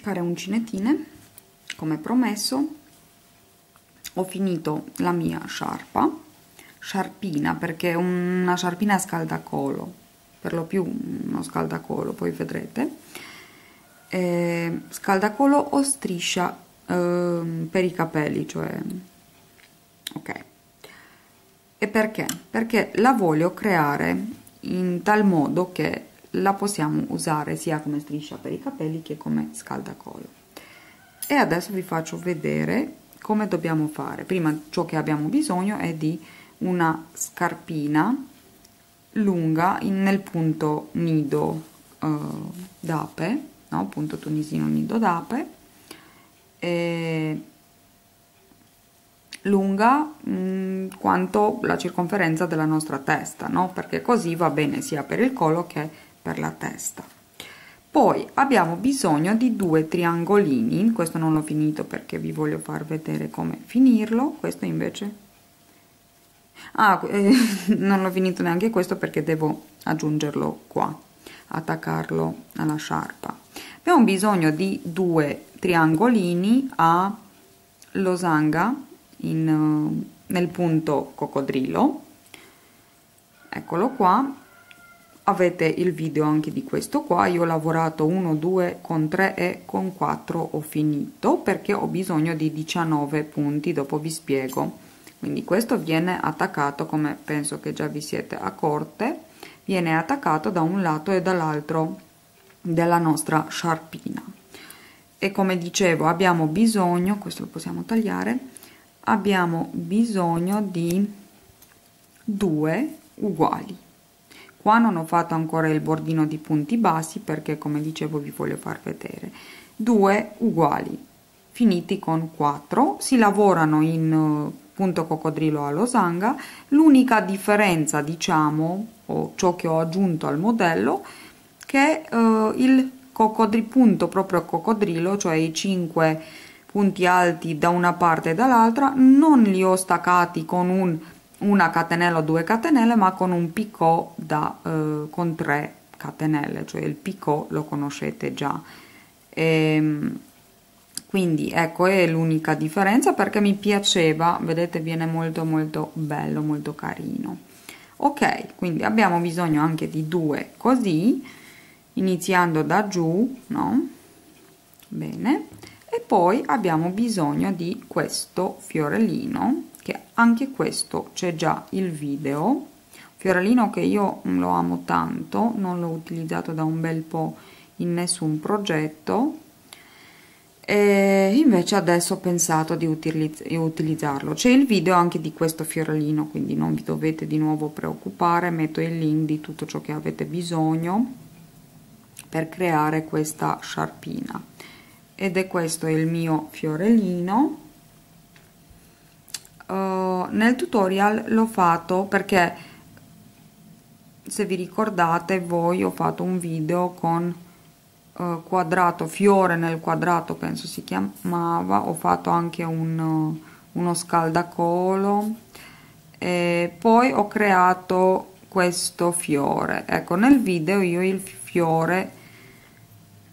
care uncinetine come promesso. Ho finito la mia sciarpa sciarpina perché è una sciarpina a scaldacolo per lo più uno scaldacolo poi vedrete. Eh, scaldacolo o striscia eh, per i capelli cioè ok. E perché? Perché la voglio creare in tal modo che la possiamo usare sia come striscia per i capelli che come scaldacolo e adesso vi faccio vedere come dobbiamo fare prima ciò che abbiamo bisogno è di una scarpina lunga in, nel punto nido uh, d'ape no? punto tunisino nido d'ape lunga mh, mm, quanto la circonferenza della nostra testa no? perché così va bene sia per il collo che per la testa. Poi abbiamo bisogno di due triangolini. Questo non l'ho finito perché vi voglio far vedere come finirlo. Questo invece ah eh, non l'ho finito neanche questo perché devo aggiungerlo qua attaccarlo alla sciarpa. Abbiamo bisogno di due triangolini a losanga in, nel punto coccodrillo. Eccolo qua avete il video anche di questo qua io ho lavorato 1 2 con 3 e con 4 ho finito perché ho bisogno di 19 punti dopo vi spiego. Quindi questo viene attaccato come penso che già vi siete accorte viene attaccato da un lato e dall'altro della nostra sciarpina. E come dicevo abbiamo bisogno questo lo possiamo tagliare abbiamo bisogno di due uguali qua non ho fatto ancora il bordino di punti bassi perché come dicevo vi voglio far vedere. Due uguali finiti con 4 si lavorano in uh, punto coccodrillo a losanga. L'unica differenza diciamo o ciò che ho aggiunto al modello che uh, il coccodrillo punto proprio coccodrillo cioè i 5 punti alti da una parte e dall'altra non li ho staccati con un una catenella o due catenelle ma con un picot da, eh, con tre catenelle cioè il picot lo conoscete già. E, ehm, quindi ecco è l'unica differenza perché mi piaceva vedete viene molto molto bello molto carino. Ok quindi abbiamo bisogno anche di due così iniziando da giù no? Bene. E poi abbiamo bisogno di questo fiorellino che anche questo c'è già il video. Fiorellino che io lo amo tanto non l'ho utilizzato da un bel po in nessun progetto. E invece adesso ho pensato di utilizz utilizzarlo. C'è il video anche di questo fiorellino quindi non vi dovete di nuovo preoccupare metto il link di tutto ciò che avete bisogno per creare questa sciarpina. Ed è questo il mio fiorellino uh, nel tutorial l'ho fatto perché se vi ricordate voi ho fatto un video con uh, quadrato fiore nel quadrato penso si chiamava. Ho fatto anche un, uh, uno scaldacolo. E poi ho creato questo fiore. Ecco nel video io il fiore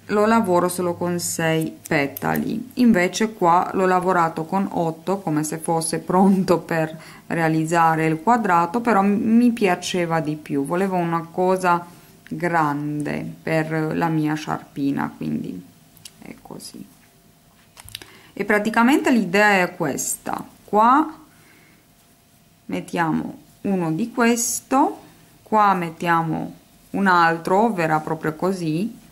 lo lavoro solo con 6 petali. Invece qua l'ho lavorato con 8 come se fosse pronto per realizzare il quadrato però mi piaceva di più. Volevo una cosa grande per la mia sciarpina quindi è così. E praticamente l'idea è questa. Qua mettiamo uno di questo qua mettiamo un altro verrà proprio così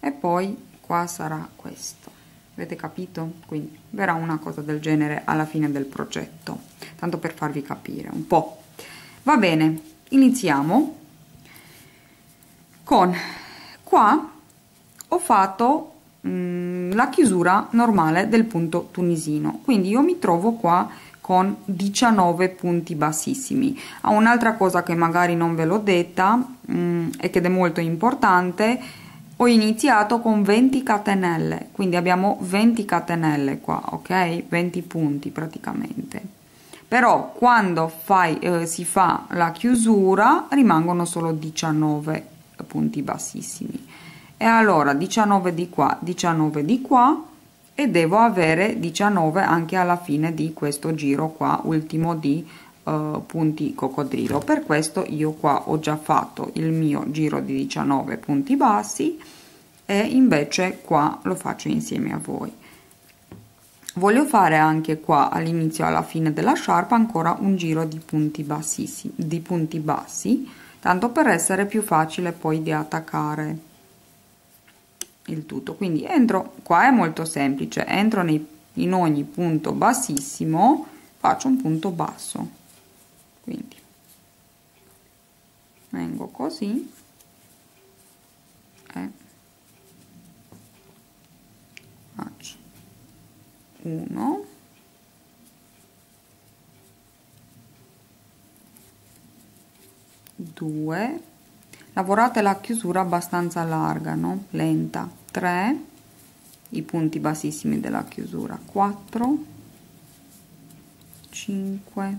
e poi qua sarà questo. Avete capito? Quindi verrà una cosa del genere alla fine del progetto. Tanto per farvi capire un po. Va bene iniziamo con qua ho fatto mh, mm, la chiusura normale del punto tunisino. Quindi io mi trovo qua con 19 punti bassissimi. A un'altra cosa che magari non ve l'ho detta mh, mm, e che è molto importante ho iniziato con 20 catenelle quindi abbiamo 20 catenelle qua ok? 20 punti praticamente. Però quando fai, eh, si fa la chiusura rimangono solo 19 punti bassissimi. E allora 19 di qua 19 di qua e devo avere 19 anche alla fine di questo giro qua ultimo di uh, punti coccodrillo. Per questo io qua ho già fatto il mio giro di 19 punti bassi e invece qua lo faccio insieme a voi. Voglio fare anche qua all'inizio alla fine della sciarpa ancora un giro di punti bassissimi di punti bassi tanto per essere più facile poi di attaccare il tutto. Quindi entro qua è molto semplice entro nei, in ogni punto bassissimo faccio un punto basso quindi vengo così. E faccio 1 2 lavorate la chiusura abbastanza larga no? Lenta. 3 i punti bassissimi della chiusura. 4 5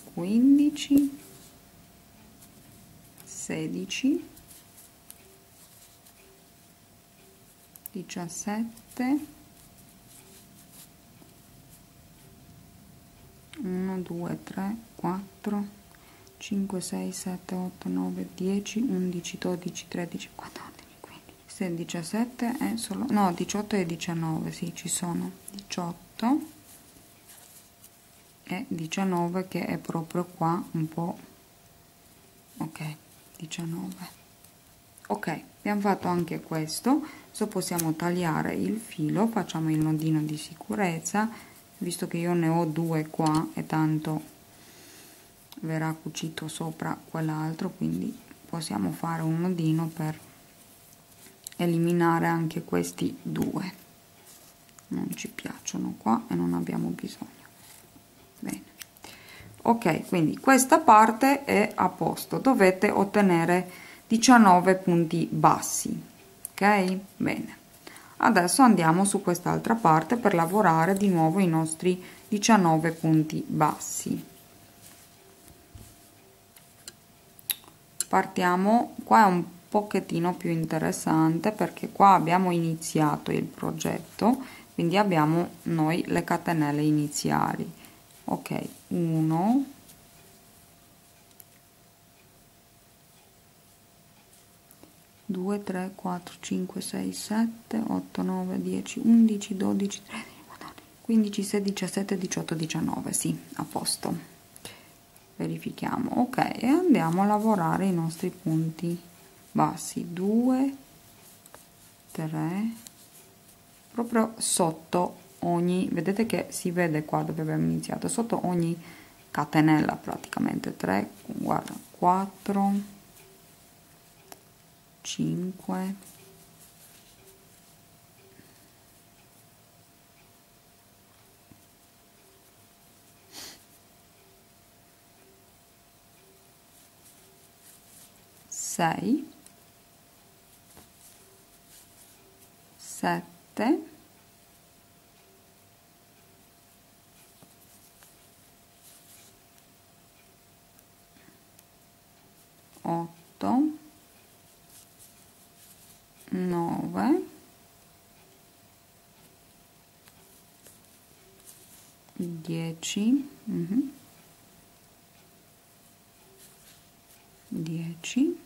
15 16 17 1 2 3 4 5 6 7 8 9 10 11 12 13 14 15 16 17 è solo no 18 e 19 sì ci sono 18 e 19 che è proprio qua un po' ok 19 ok abbiamo fatto anche questo. Adesso possiamo tagliare il filo facciamo il nodino di sicurezza. Visto che io ne ho due qua e tanto verrà cucito sopra quell'altro quindi possiamo fare un nodino per eliminare anche questi due. Non ci piacciono qua e non abbiamo bisogno bene. Ok quindi questa parte è a posto. Dovete ottenere 19 punti bassi. Ok? Bene. Adesso andiamo su quest'altra parte per lavorare di nuovo i nostri 19 punti bassi. Partiamo. Qua è un pochettino più interessante perché qua abbiamo iniziato il progetto quindi abbiamo noi le catenelle iniziali ok 1 2 3 4 5 6 7 8 9 10 11 12 13 14 15 16 17 18 19 sì a posto. Verifichiamo. Ok e andiamo a lavorare i nostri punti bassi. 2 3 proprio sotto ogni vedete che si vede qua dove abbiamo iniziato sotto ogni catenella praticamente 3 guarda 4 5 6 7 8 9 10 mm -hmm. 10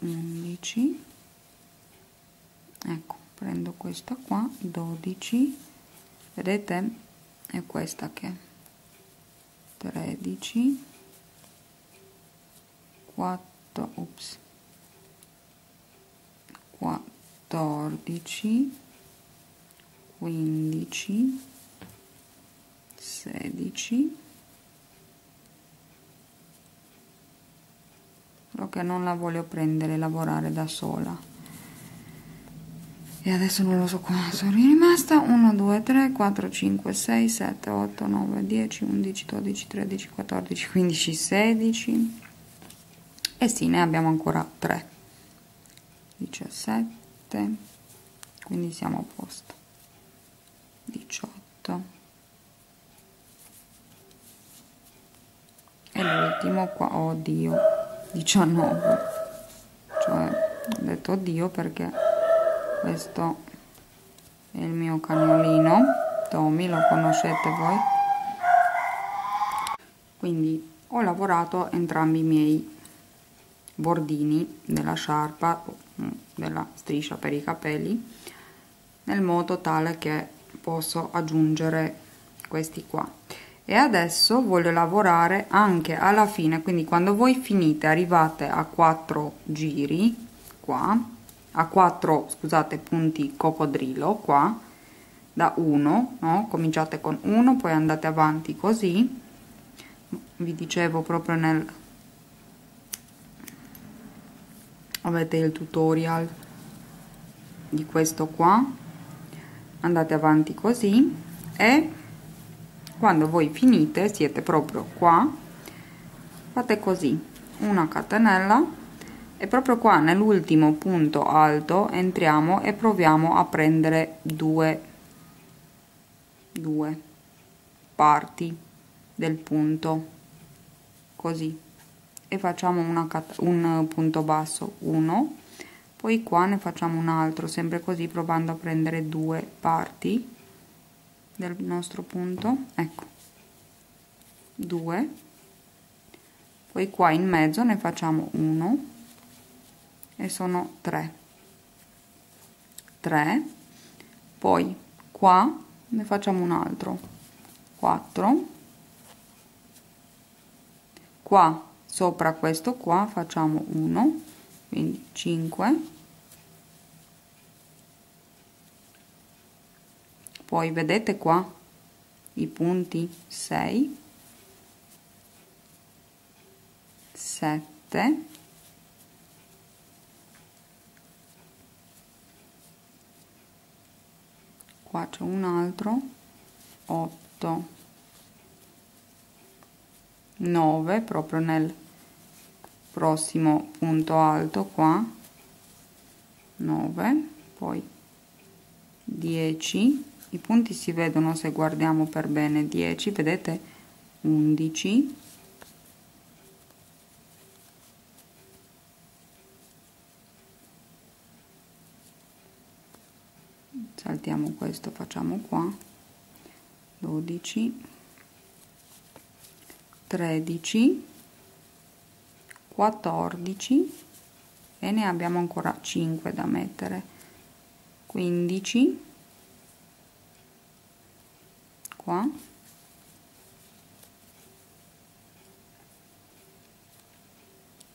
11 ecco prendo questa qua 12 vedete? È questa che 13 4 ops 14 15 16 solo che non la voglio prendere lavorare da sola. E adesso non lo so qua sono rimasta. 1 2 3 4 5 6 7 8 9 10 11 12 13 14 15 16 e sì ne abbiamo ancora 3 17 quindi siamo a posto 18 e l'ultimo qua oddio 19 cioè ho detto oddio perché questo è il mio cagnolino. Tommy lo conoscete voi? Quindi ho lavorato entrambi i miei bordini della sciarpa mm, della striscia per i capelli nel modo tale che posso aggiungere questi qua. E adesso voglio lavorare anche alla fine quindi quando voi finite arrivate a 4 giri qua a 4 scusate punti coccodrillo qua da 1 no? cominciate con 1 poi andate avanti così. Vi dicevo proprio nel avete il tutorial di questo qua andate avanti così e quando voi finite siete proprio qua fate così una catenella e proprio qua nell'ultimo punto alto entriamo e proviamo a prendere due due parti del punto così. E facciamo una un punto basso 1 poi qua ne facciamo un altro sempre così provando a prendere due parti del nostro punto. Ecco. 2 poi qua in mezzo ne facciamo uno e sono 3 3 poi qua ne facciamo un altro. 4 qua sopra questo qua facciamo 1 quindi 5 poi vedete qua i punti 6 7 qua c'è un altro 8 9 proprio nel prossimo punto alto qua 9 poi 10 i punti si vedono se guardiamo per bene. 10 vedete? 11 saltiamo questo facciamo qua. 12 13 14 e ne abbiamo ancora 5 da mettere. 15 qua.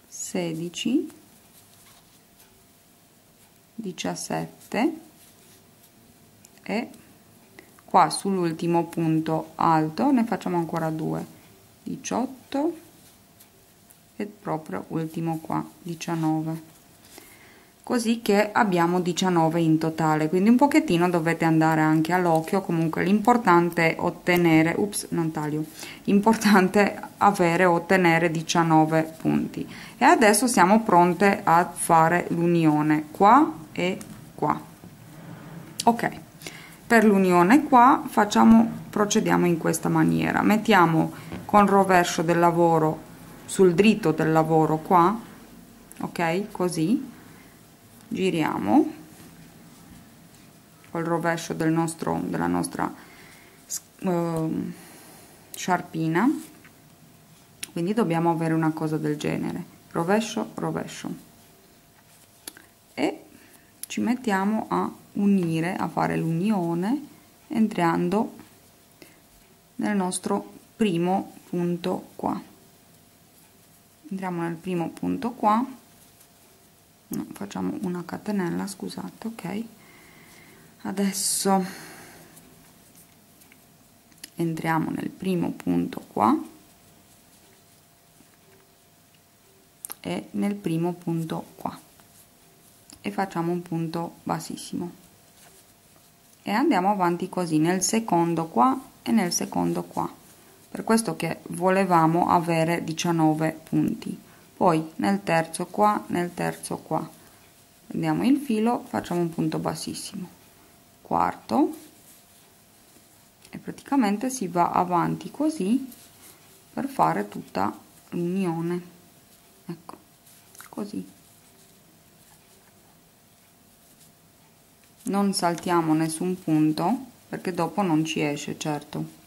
16 17 e qua sull'ultimo punto alto ne facciamo ancora 2 18 e proprio ultimo qua 19 così che abbiamo 19 in totale quindi un pochettino dovete andare anche all'occhio. Comunque l'importante è ottenere ups non taglio importante avere ottenere 19 punti. E adesso siamo pronte a fare l'unione qua e qua. Ok per l'unione qua facciamo procediamo in questa maniera. Mettiamo con rovescio del lavoro sul dritto del lavoro qua ok così giriamo col rovescio del nostro della nostra uh, sciarpina. Quindi dobbiamo avere una cosa del genere. Rovescio rovescio. E ci mettiamo a unire a fare l'unione entrando nel nostro primo punto qua. Entriamo nel primo punto qua no, facciamo una catenella scusate ok. Adesso entriamo nel primo punto qua. E nel primo punto qua. E facciamo un punto bassissimo. E andiamo avanti così nel secondo qua e nel secondo qua. Per questo che volevamo avere 19 punti poi nel terzo qua nel terzo qua. Prendiamo il filo facciamo un punto bassissimo. Quarto. E praticamente si va avanti così per fare tutta l'unione. Ecco così. Non saltiamo nessun punto perché dopo non ci esce certo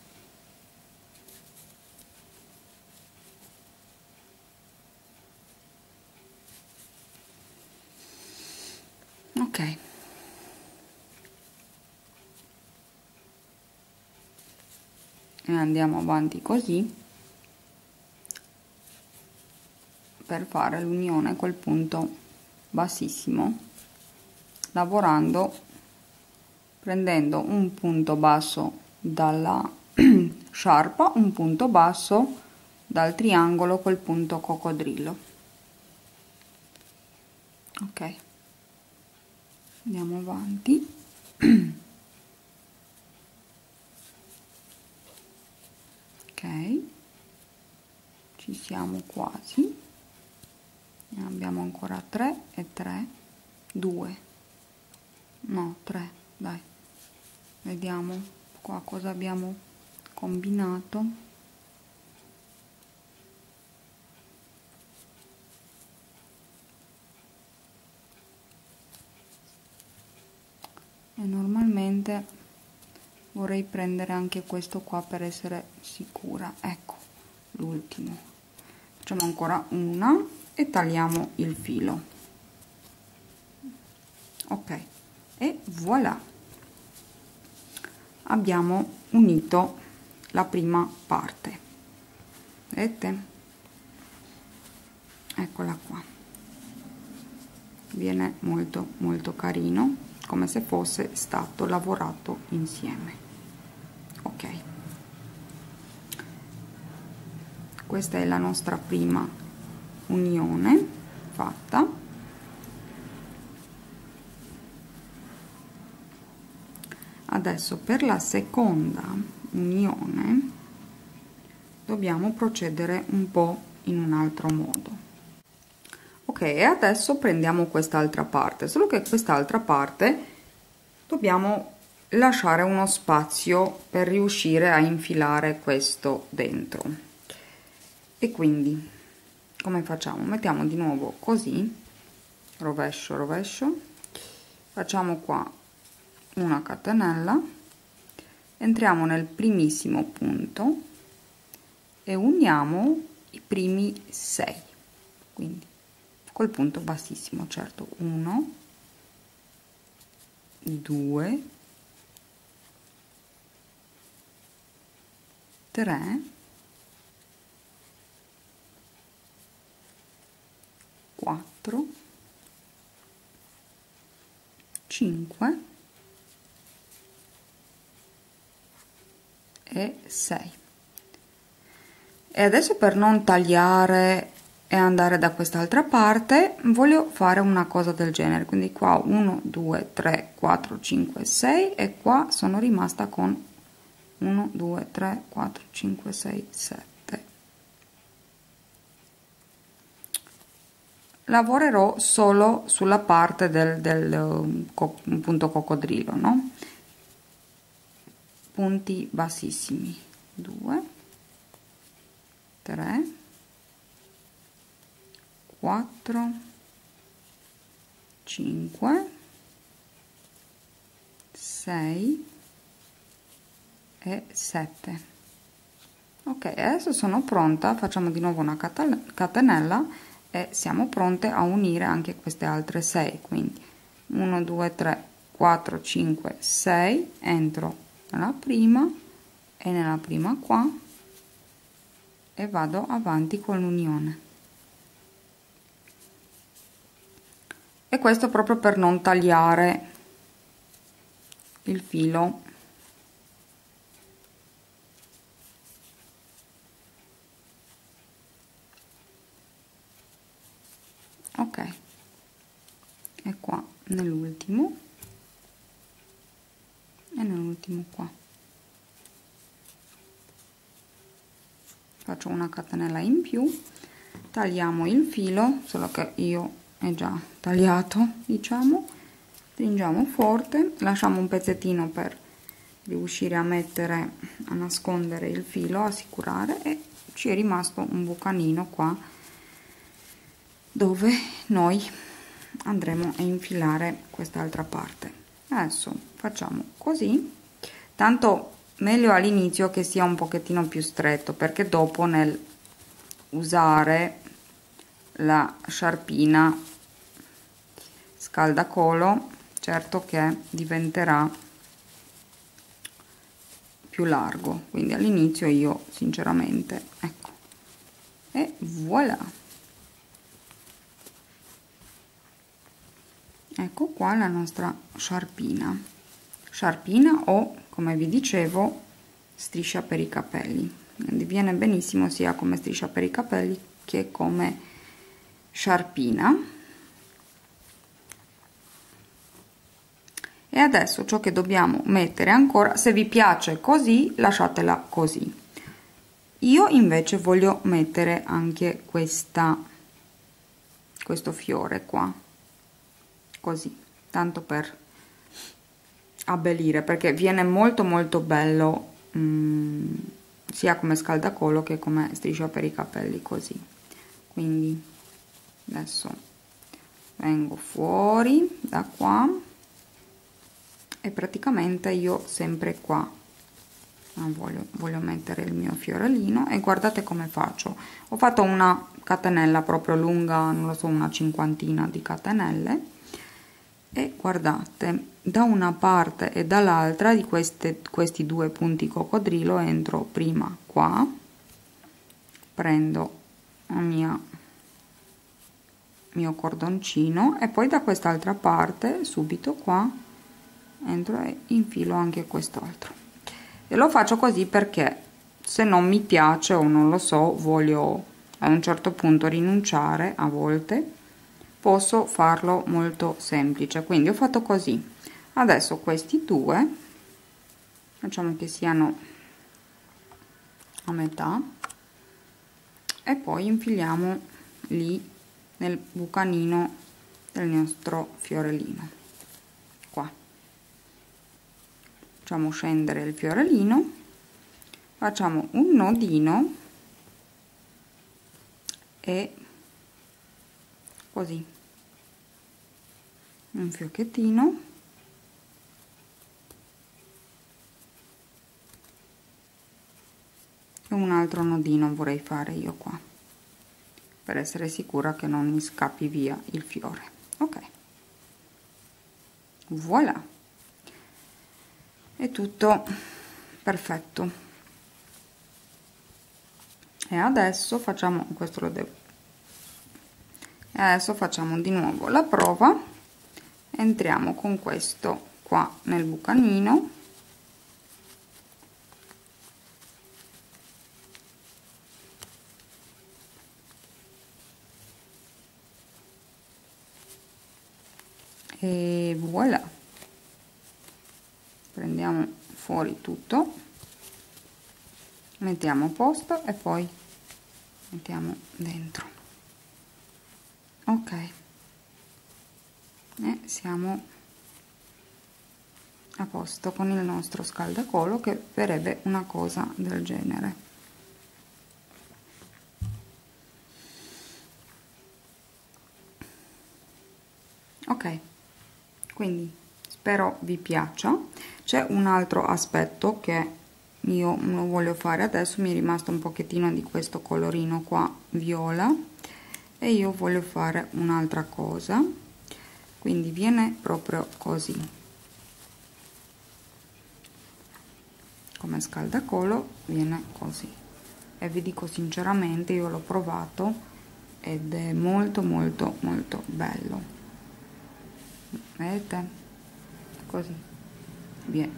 ok e andiamo avanti così per fare l'unione col punto bassissimo lavorando prendendo un punto basso dalla sciarpa un punto basso dal triangolo col punto coccodrillo. Ok. Andiamo avanti ok ci siamo quasi. Ne abbiamo ancora 3 e 3 2 no 3 dai. Vediamo qua cosa abbiamo combinato. E normalmente vorrei prendere anche questo qua per essere sicura. Ecco l'ultimo facciamo ancora una e tagliamo il filo. Ok e voilà. Abbiamo unito la prima parte. Vedete? Eccola qua. Viene molto molto carino come se fosse stato lavorato insieme. Ok questa è la nostra prima unione fatta. Adesso per la seconda unione dobbiamo procedere un po in un altro modo. Ok adesso prendiamo quest'altra parte solo che quest'altra parte dobbiamo lasciare uno spazio per riuscire a infilare questo dentro e quindi come facciamo? Mettiamo di nuovo così rovescio rovescio facciamo qua una catenella entriamo nel primissimo punto e uniamo i primi 6 quindi col punto bassissimo certo. 1 2 3 4 5 e 6 e adesso per non tagliare e andare da quest'altra parte voglio fare una cosa del genere. Quindi qua 1 2 3 4 5 6 e qua sono rimasta con 1 2 3 4 5 6 7 lavorerò solo sulla parte del, del um, co punto coccodrillo no? Punti bassissimi. 2 3 4 5 6 e 7 ok adesso sono pronta. Facciamo di nuovo una catenella e siamo pronte a unire anche queste altre 6 quindi 1 2 3 4 5 6 entro nella prima e nella prima qua e vado avanti con l'unione. E questo proprio per non tagliare il filo nell'ultimo. E nell'ultimo qua. Faccio una catenella in più. Tagliamo il filo solo che io è già tagliato diciamo. Stringiamo forte lasciamo un pezzettino per riuscire a mettere a nascondere il filo assicurare e ci è rimasto un bucanino qua dove noi andremo a infilare quest'altra parte. Adesso facciamo così. Tanto meglio all'inizio che sia un pochettino più stretto perché dopo nel usare la sciarpina scaldacolo certo che diventerà più largo. Quindi all'inizio io sinceramente ecco. E voilà ecco qua la nostra sciarpina. Sciarpina o come vi dicevo striscia per i capelli. Quindi viene benissimo sia come striscia per i capelli che come sciarpina. E adesso ciò che dobbiamo mettere ancora se vi piace così lasciatela così. Io invece voglio mettere anche questa questo fiore qua così tanto per abbellire perché viene molto molto bello mm, sia come scaldacolo che come striscia per i capelli così. Quindi adesso vengo fuori da qua e praticamente io sempre qua. Voglio, voglio mettere il mio fiorellino e guardate come faccio. Ho fatto una catenella proprio lunga non lo so una cinquantina di catenelle e guardate da una parte e dall'altra di queste, questi due punti coccodrillo entro prima qua. Prendo il mio, mio cordoncino e poi da quest'altra parte subito qua entro e infilo anche quest'altro. E lo faccio così perché se non mi piace o non lo so voglio a un certo punto rinunciare a volte posso farlo molto semplice. Quindi ho fatto così. Adesso questi due facciamo che siano a metà e poi infiliamo lì nel bucanino del nostro fiorellino. Qua. Facciamo scendere il fiorellino facciamo un nodino e così un fiocchettino. E un altro nodino vorrei fare io qua per essere sicura che non mi scappi via il fiore. Ok. Voilà. È tutto perfetto. E adesso facciamo questo lo devo e adesso facciamo di nuovo la prova entriamo con questo qua nel bucanino. E voilà. Prendiamo fuori tutto. Mettiamo a posto e poi mettiamo dentro. Ok e siamo a posto con il nostro scaldacolo che verrebbe una cosa del genere. Ok quindi spero vi piaccia. C'è un altro aspetto che io non voglio fare adesso mi è rimasto un pochettino di questo colorino qua viola e io voglio fare un'altra cosa quindi viene proprio così. Come scaldacolo viene così. E vi dico sinceramente io l'ho provato ed è molto molto molto bello. Vedete? Così.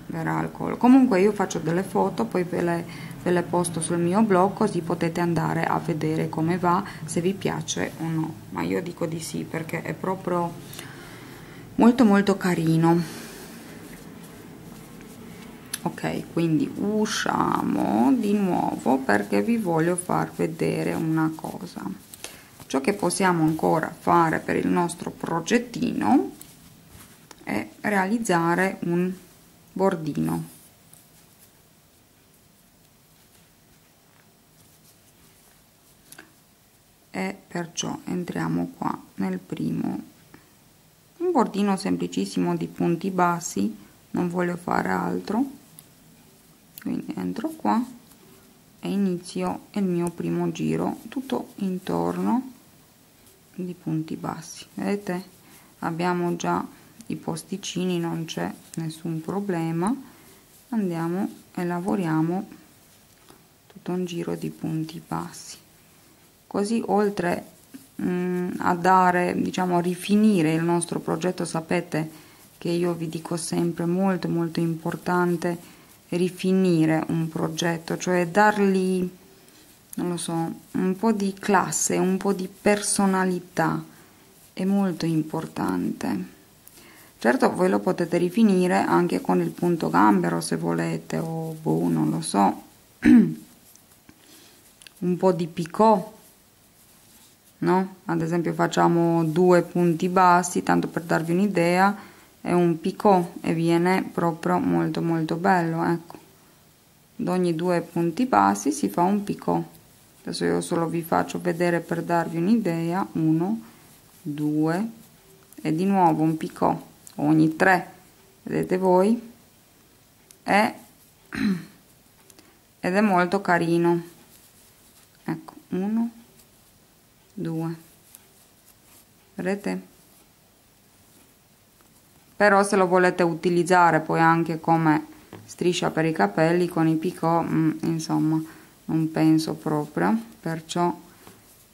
Verrà al collo. Comunque io faccio delle foto poi ve le, ve le posto sul mio blog così potete andare a vedere come va se vi piace o no. Ma io dico di sì perché è proprio molto molto carino. Ok quindi usciamo di nuovo perché vi voglio far vedere una cosa. Ciò che possiamo ancora fare per il nostro progettino è realizzare un bordino. E perciò entriamo qua nel primo un bordino semplicissimo di punti bassi non voglio fare altro. Quindi entro qua e inizio il mio primo giro tutto intorno di punti bassi. Vedete? Abbiamo già i posticini non c'è nessun problema. Andiamo e lavoriamo tutto un giro di punti bassi. Così oltre mh, mm, a dare diciamo rifinire il nostro progetto sapete che io vi dico sempre molto molto importante rifinire un progetto cioè dargli non lo so un po di classe un po di personalità. È molto importante. Certo voi lo potete rifinire anche con il punto gambero se volete o boh non lo so. Un po di picot no? Ad esempio facciamo due punti bassi, tanto per darvi un'idea, è un picot e viene proprio molto molto bello, ecco. Ad ogni due punti bassi si fa un picot. Adesso io solo vi faccio vedere per darvi un'idea, uno, due e di nuovo un picot ogni tre, vedete voi? E, ed è molto carino. Ecco, uno, 2 vedete? Però se lo volete utilizzare poi anche come striscia per i capelli con i picot mm, insomma non penso proprio. Perciò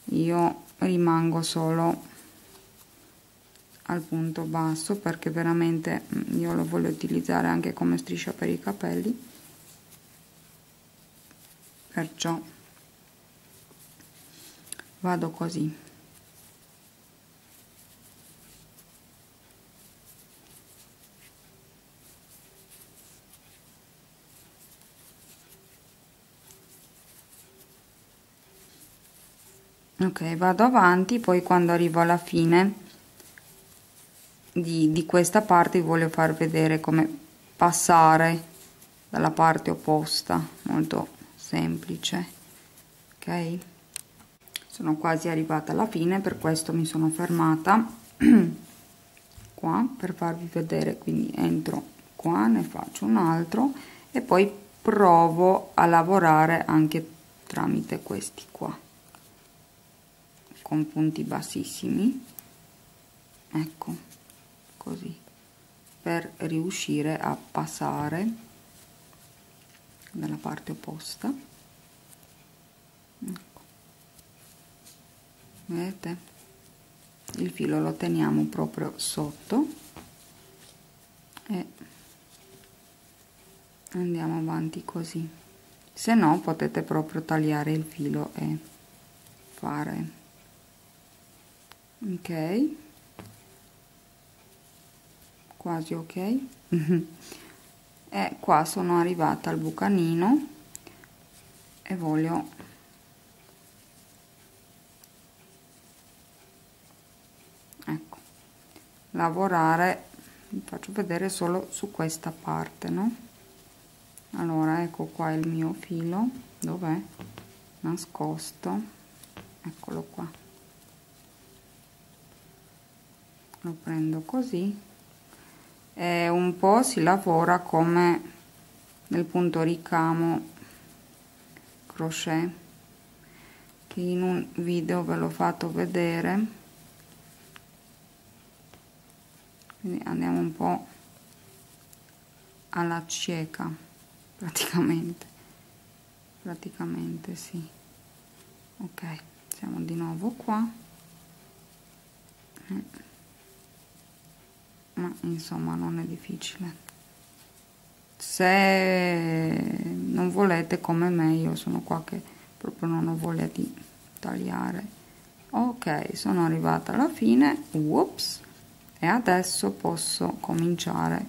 io rimango solo al punto basso perché veramente mm, io lo voglio utilizzare anche come striscia per i capelli. Perciò vado così. Ok vado avanti poi quando arrivo alla fine di, di questa parte vi voglio far vedere come passare dalla parte opposta molto semplice ok sono quasi arrivata alla fine per questo mi sono fermata qua per farvi vedere. Quindi entro qua ne faccio un altro e poi provo a lavorare anche tramite questi qua con punti bassissimi. Ecco così per riuscire a passare dalla parte opposta vedete? Il filo lo teniamo proprio sotto e andiamo avanti così. Se no potete proprio tagliare il filo e fare. Ok? Quasi ok. E qua sono arrivata al bucanino e voglio lavorare vi faccio vedere solo su questa parte no? Allora ecco qua il mio filo dov'è? Nascosto eccolo qua. Lo prendo così. E un po si lavora come nel punto ricamo crochet che in un video ve l'ho fatto vedere quindi andiamo un po' alla cieca praticamente. Praticamente sì. Ok siamo di nuovo qua. Eh. ma insomma non è difficile. Se non volete come me io sono qua che proprio non ho voglia di tagliare. Ok sono arrivata alla fine. Whoops e adesso posso cominciare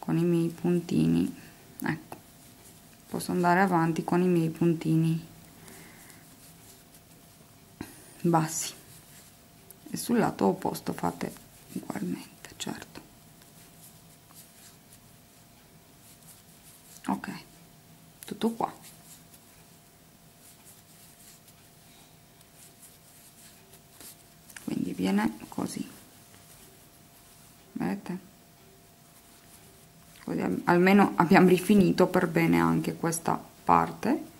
con i miei puntini. Ecco posso andare avanti con i miei puntini bassi. E sul lato opposto fate ugualmente certo. Ok tutto qua. Quindi viene così vedete così almeno abbiamo rifinito per bene anche questa parte.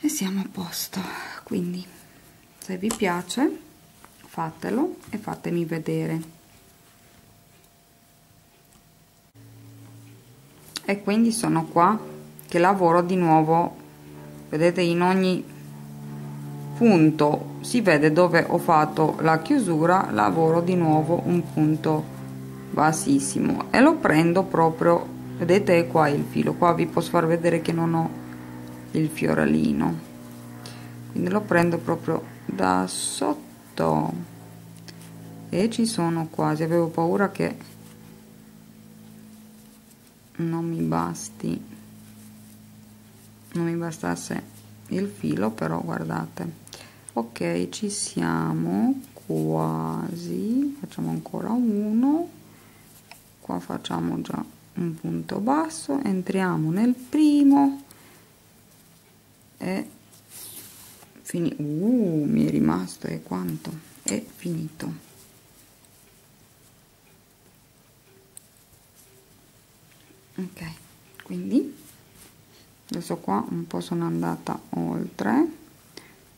E siamo a posto. Quindi se vi piace fatelo e fatemi vedere. E quindi sono qua che lavoro di nuovo. Vedete in ogni punto. Si vede dove ho fatto la chiusura lavoro di nuovo un punto bassissimo e lo prendo proprio vedete qua il filo qua vi posso far vedere che non ho il fiorellino. Quindi lo prendo proprio da sotto. E ci sono quasi avevo paura che non mi basti non mi bastasse il filo però guardate ok ci siamo quasi. Facciamo ancora uno. Qua facciamo già un punto basso. Entriamo nel primo. E fini uh, mi è rimasto e quanto? È finito. Ok quindi adesso qua un po' sono andata oltre.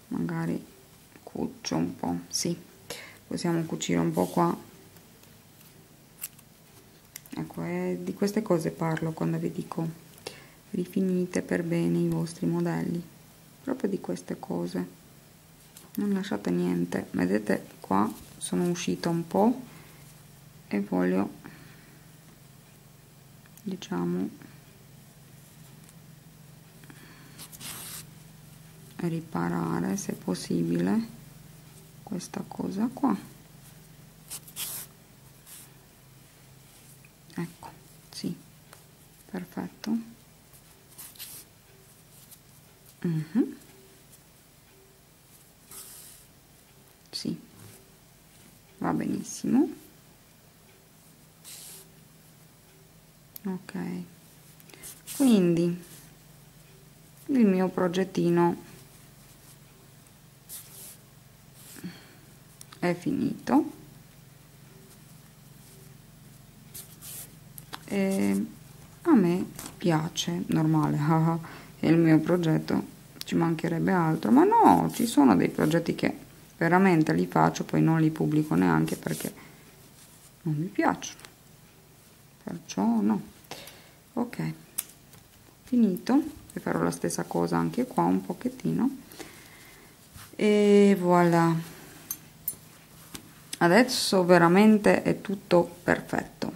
Magari cuccio un po' sì possiamo cucire un po' qua. Ecco eh, di queste cose parlo quando vi dico rifinite per bene i vostri modelli proprio di queste cose. Non lasciate niente. Vedete qua sono uscita un po' e voglio diciamo riparare se possibile questa cosa qua ecco sì perfetto Mm -hmm. Sì, va benissimo. Ok, quindi il mio progettino è finito. E a me piace, normale, è il mio progetto ci mancherebbe altro ma no ci sono dei progetti che veramente li faccio poi non li pubblico neanche perché non mi piacciono. Perciò no. Ok finito. E farò la stessa cosa anche qua un pochettino. E voilà adesso veramente è tutto perfetto.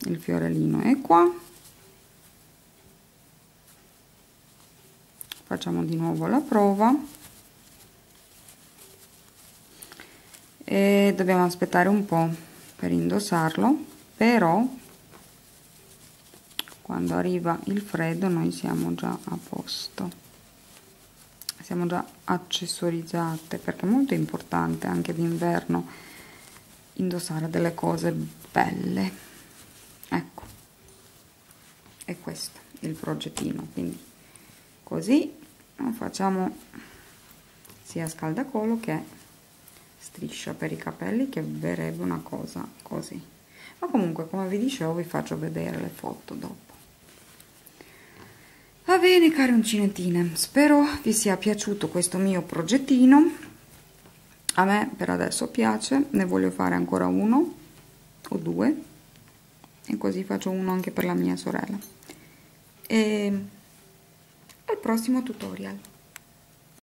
Il fiorellino è qua. Facciamo di nuovo la prova. E dobbiamo aspettare un po' per indossarlo però quando arriva il freddo noi siamo già a posto siamo già accessorizzate perché è molto importante anche d'inverno indossare delle cose belle. Ecco. È questo il progettino. Quindi così facciamo sia scaldacolo che striscia per i capelli che verrebbe una cosa così. Ma comunque come vi dicevo vi faccio vedere le foto dopo va bene cari uncinetine spero vi sia piaciuto questo mio progettino. A me per adesso piace ne voglio fare ancora uno o due e così faccio uno anche per la mia sorella. E al prossimo tutorial